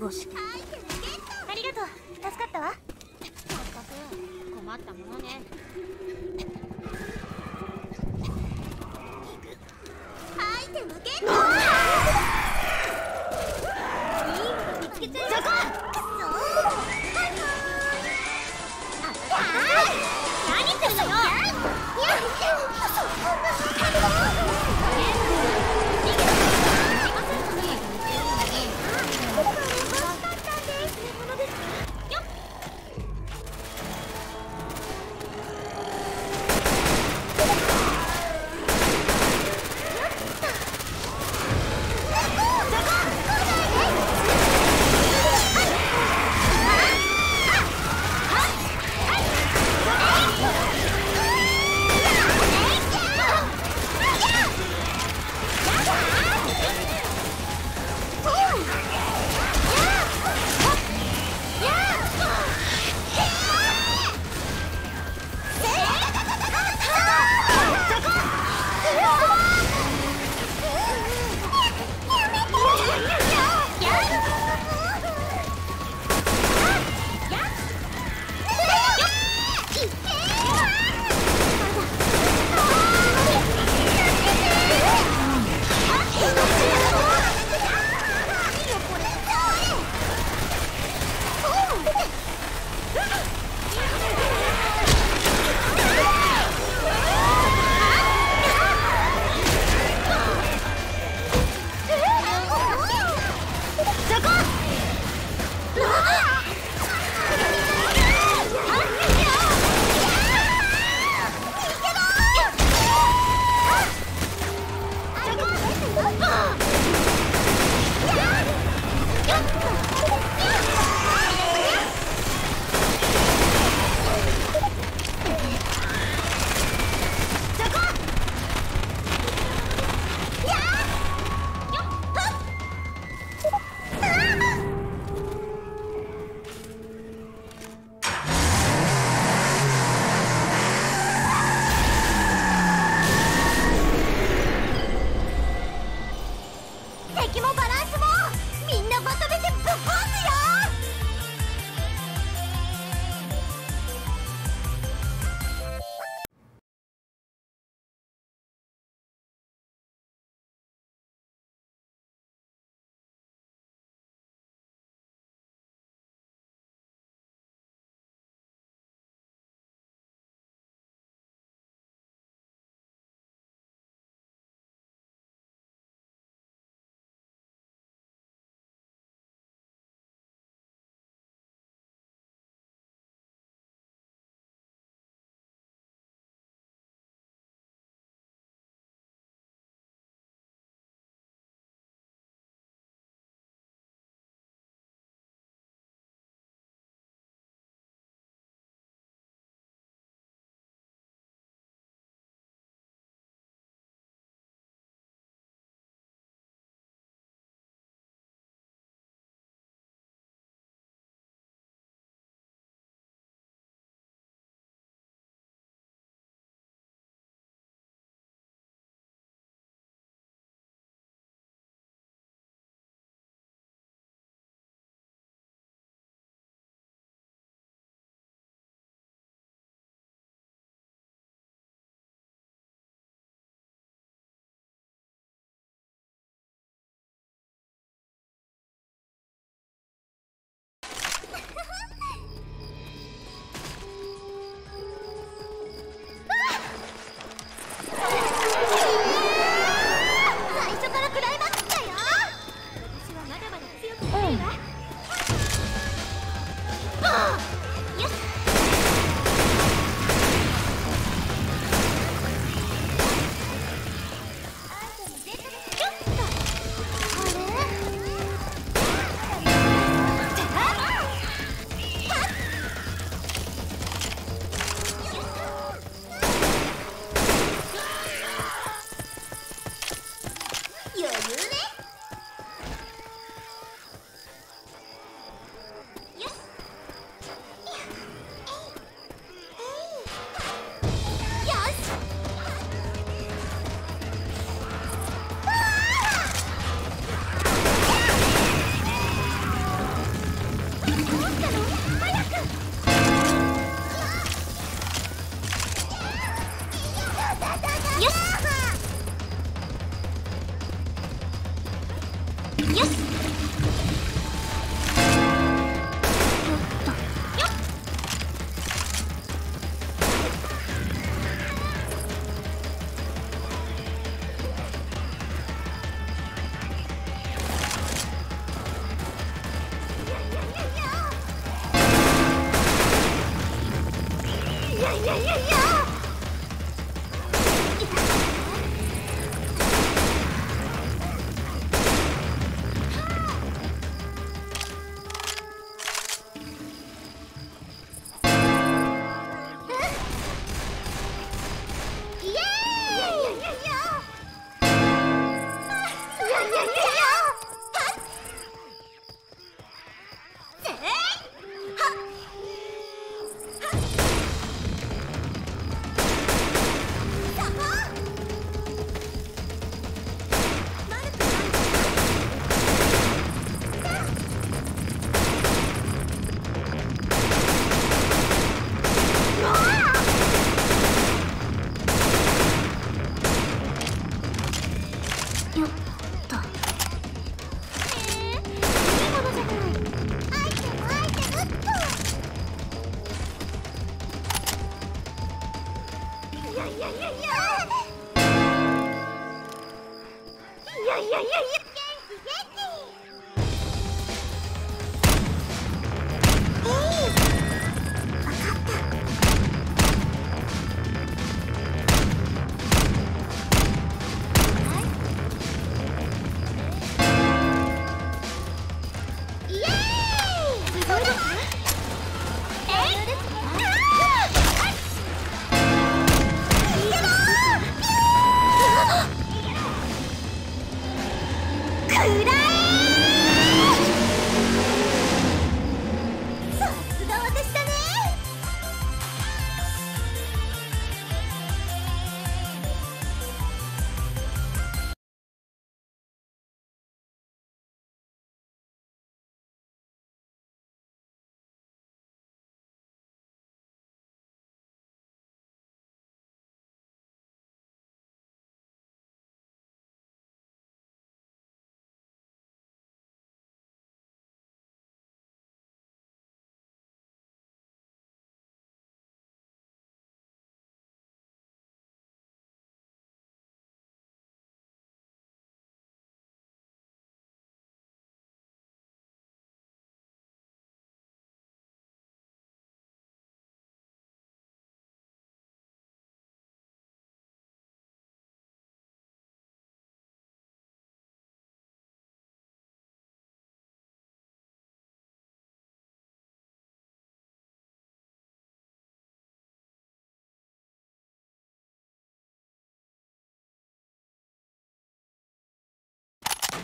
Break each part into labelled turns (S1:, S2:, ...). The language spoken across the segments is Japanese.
S1: 覚悟し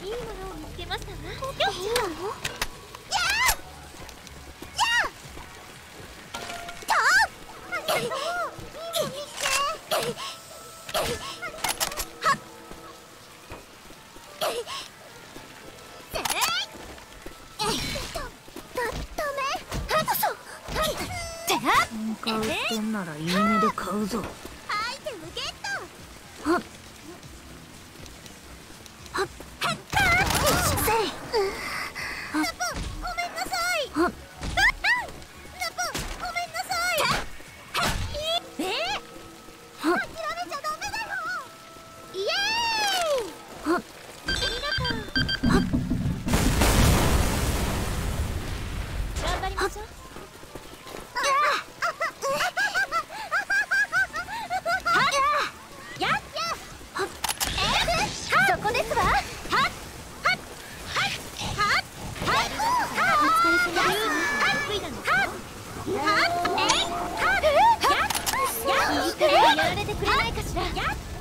S1: いいものを見つけましたわ。よっやれてくれないかしら？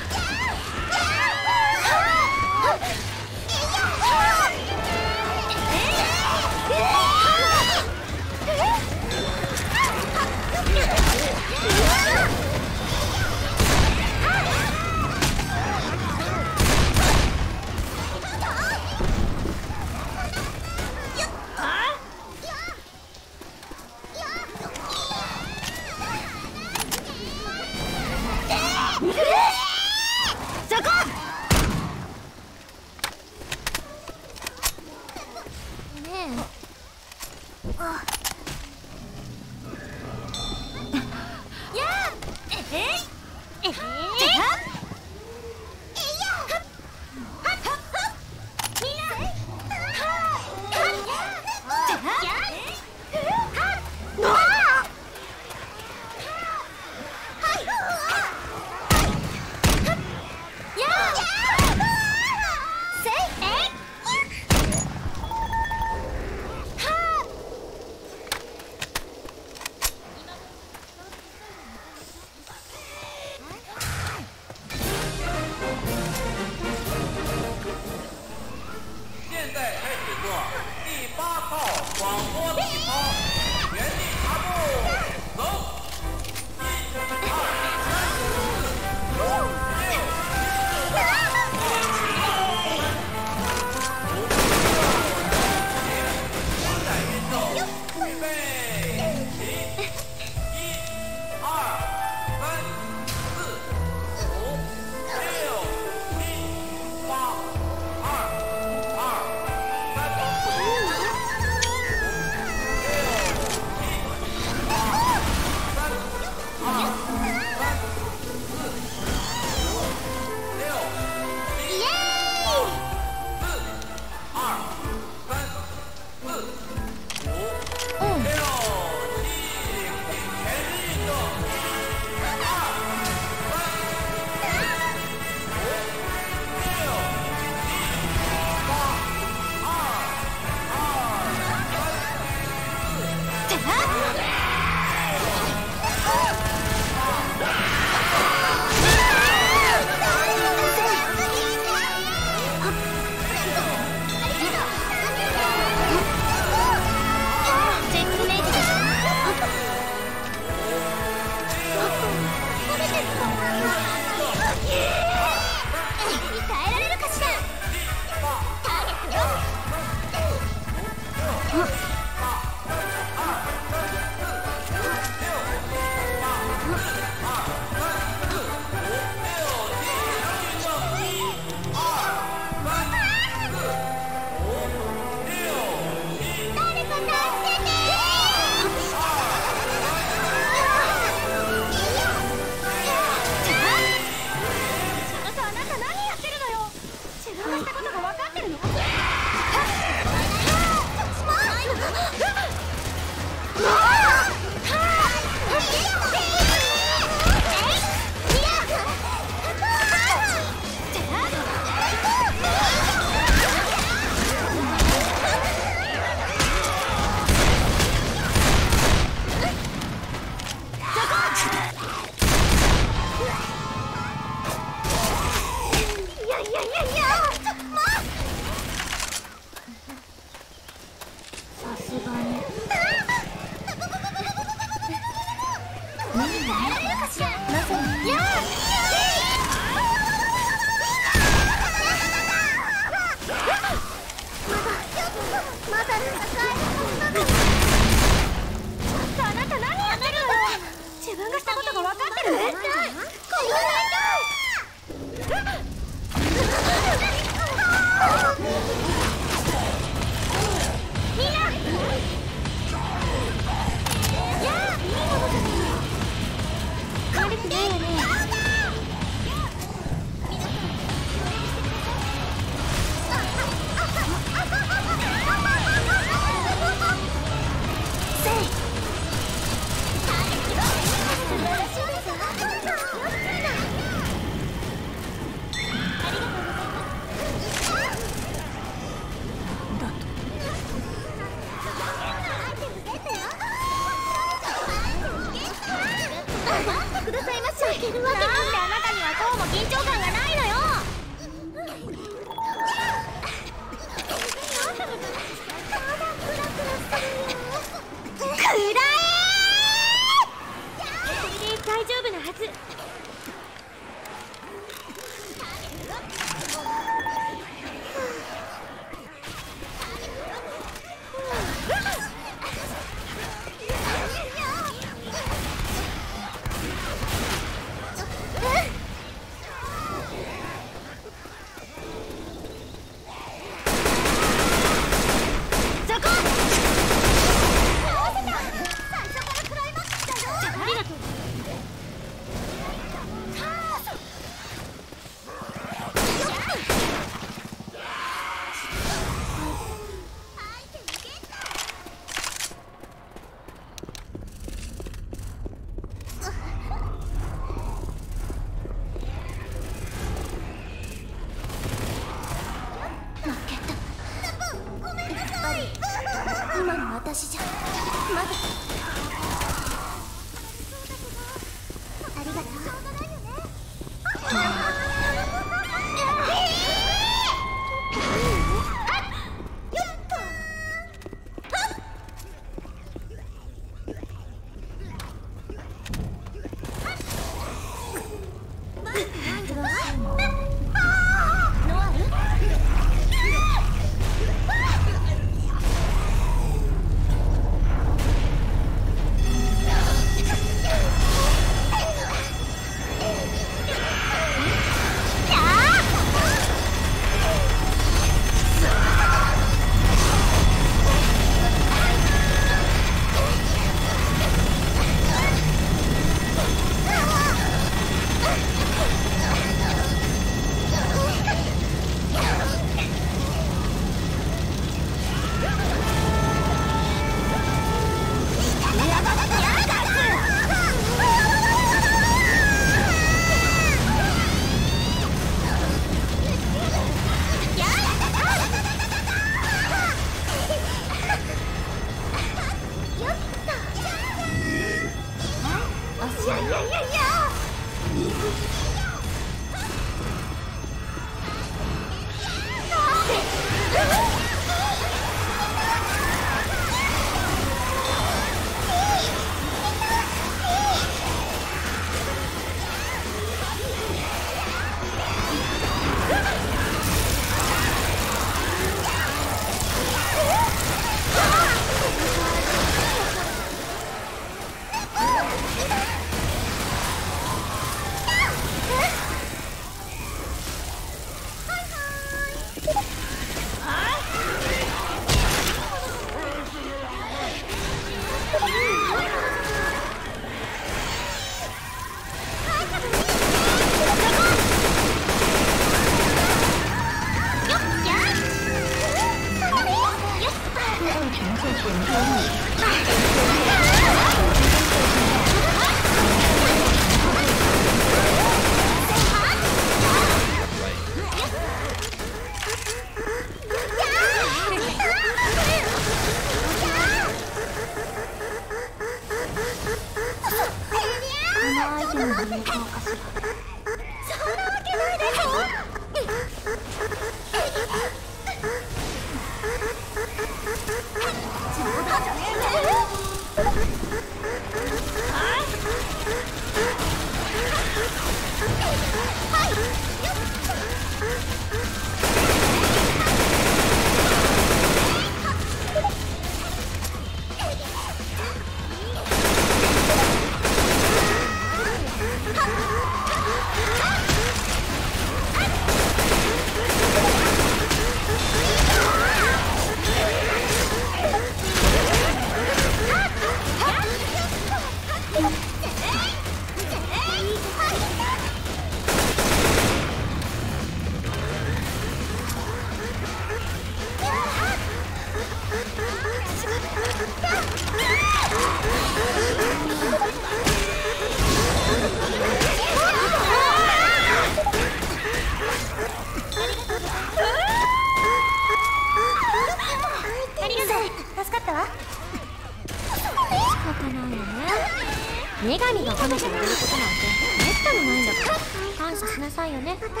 S2: 各位乘客，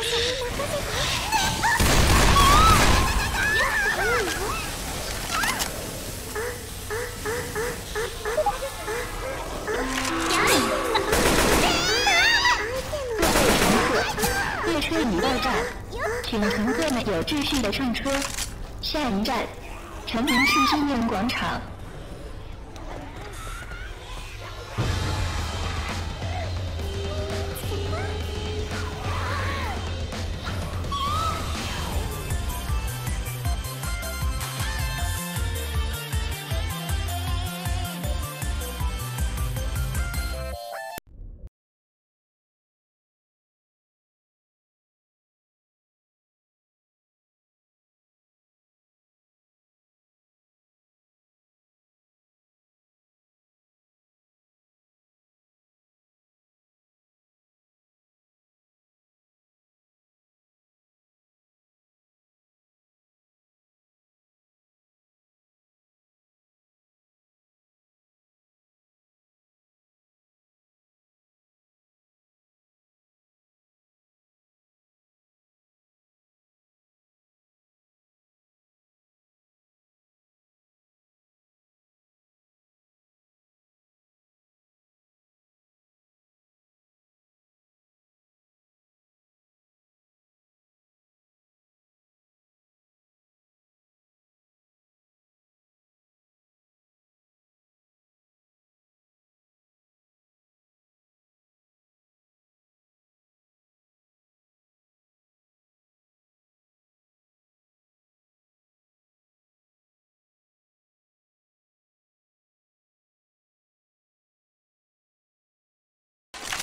S3: 列车已到站，请乘客们有秩序的上车。下一站，城林市商业广场。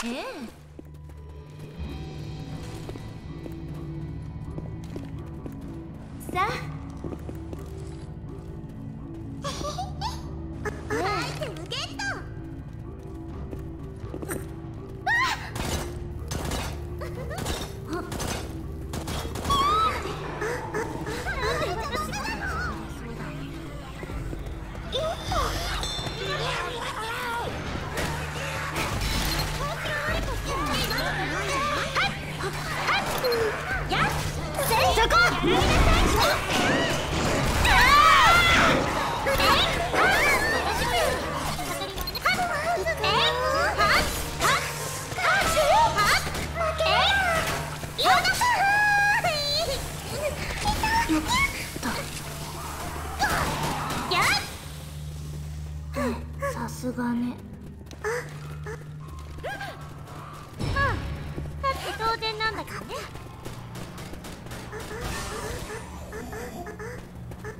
S4: É?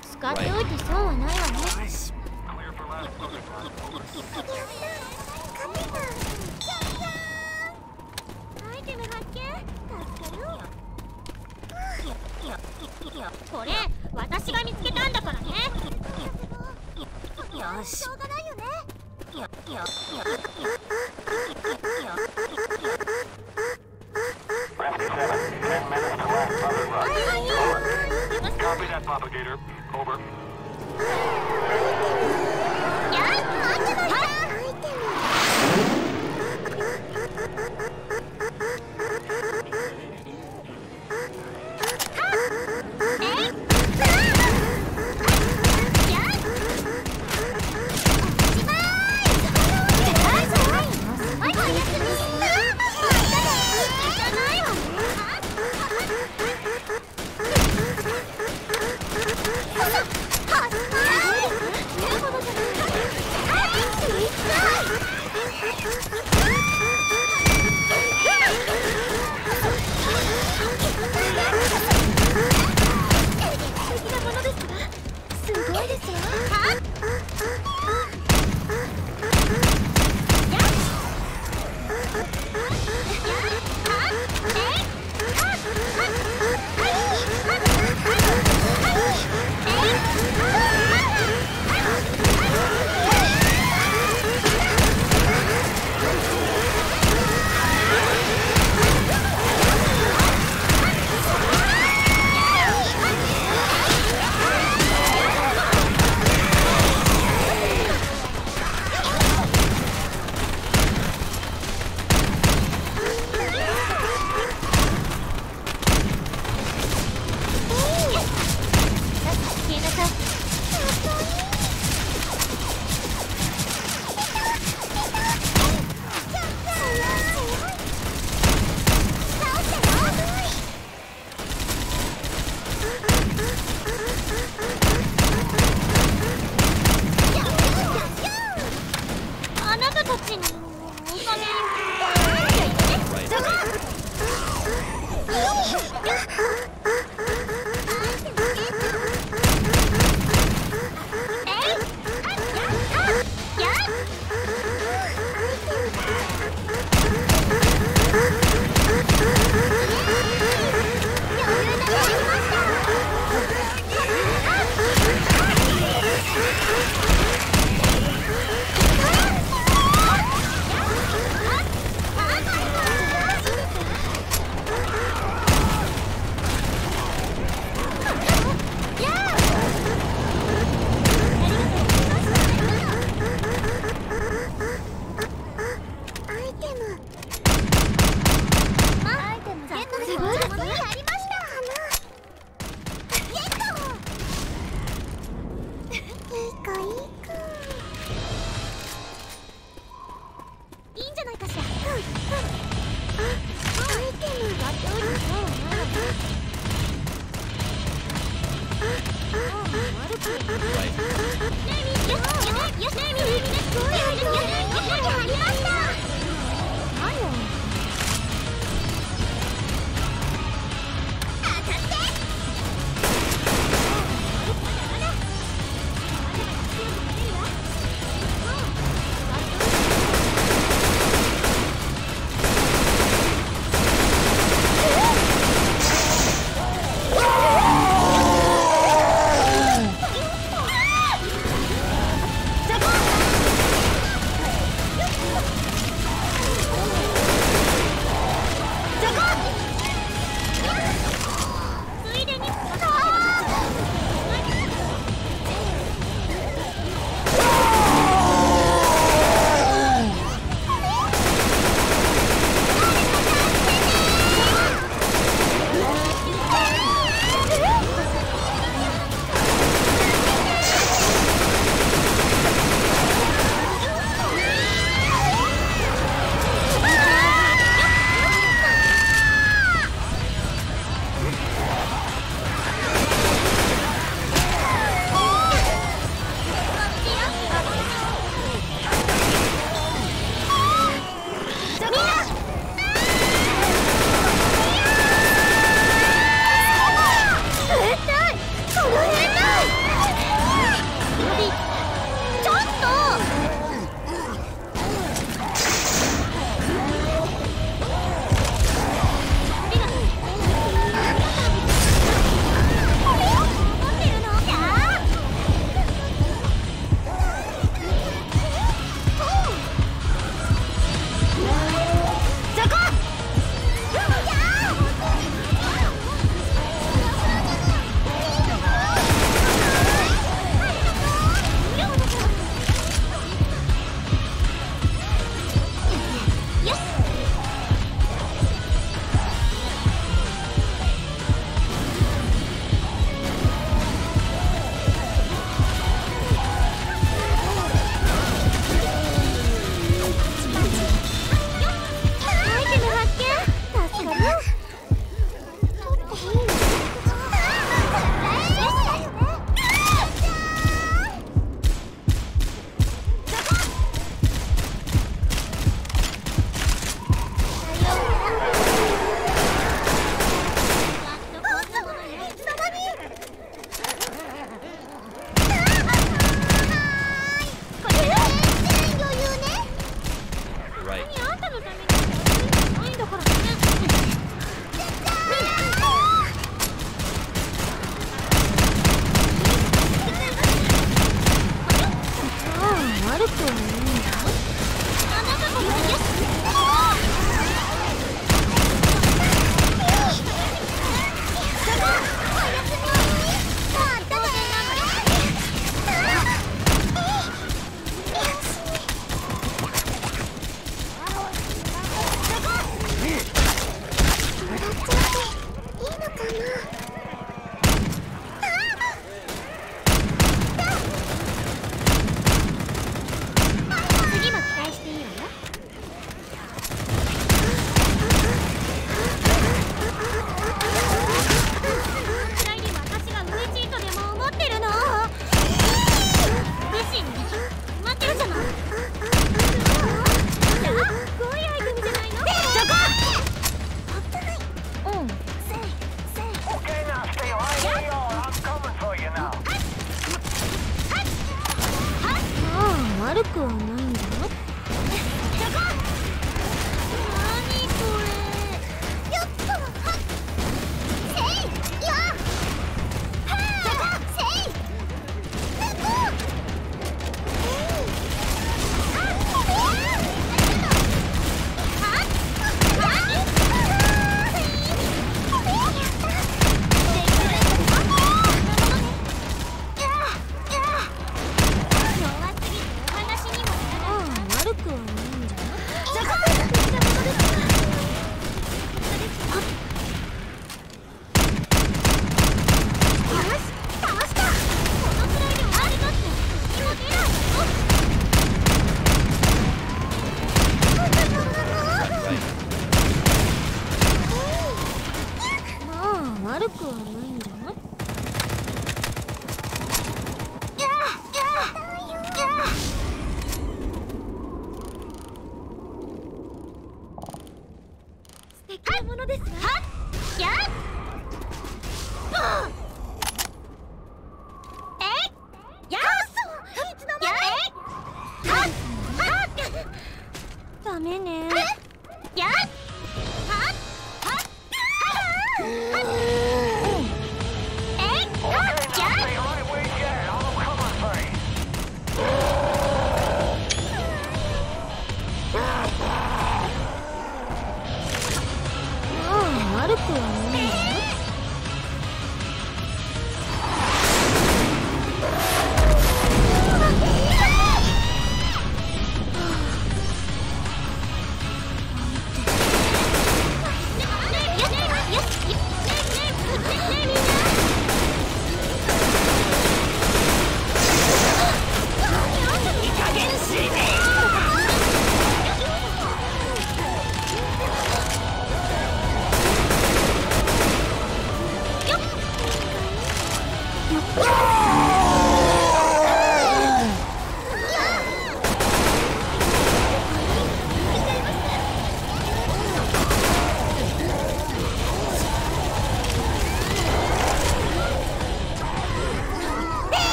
S2: 使って
S1: おいて損はないわね
S4: よ
S1: これ私が見つけたんだからね
S4: よししがないよね Over. Yes, Amy, Amy, let's go!